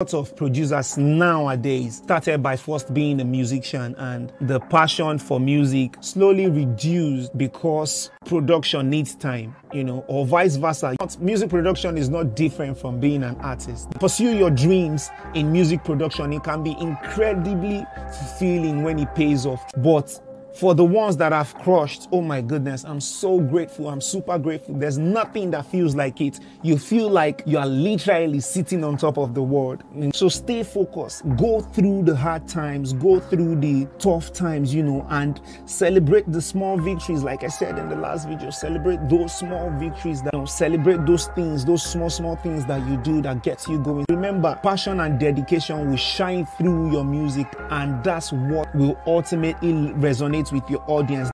Lots of producers nowadays started by first being a musician and the passion for music slowly reduced because production needs time, you know, or vice versa. But Music production is not different from being an artist. Pursue your dreams in music production. It can be incredibly fulfilling when it pays off, but for the ones that I've crushed, oh my goodness, I'm so grateful. I'm super grateful. There's nothing that feels like it. You feel like you are literally sitting on top of the world. So stay focused. Go through the hard times, go through the tough times, you know, and celebrate the small victories. Like I said in the last video, celebrate those small victories that you know, celebrate those things, those small, small things that you do that gets you going. Remember, passion and dedication will shine through your music, and that's what will ultimately with your audience.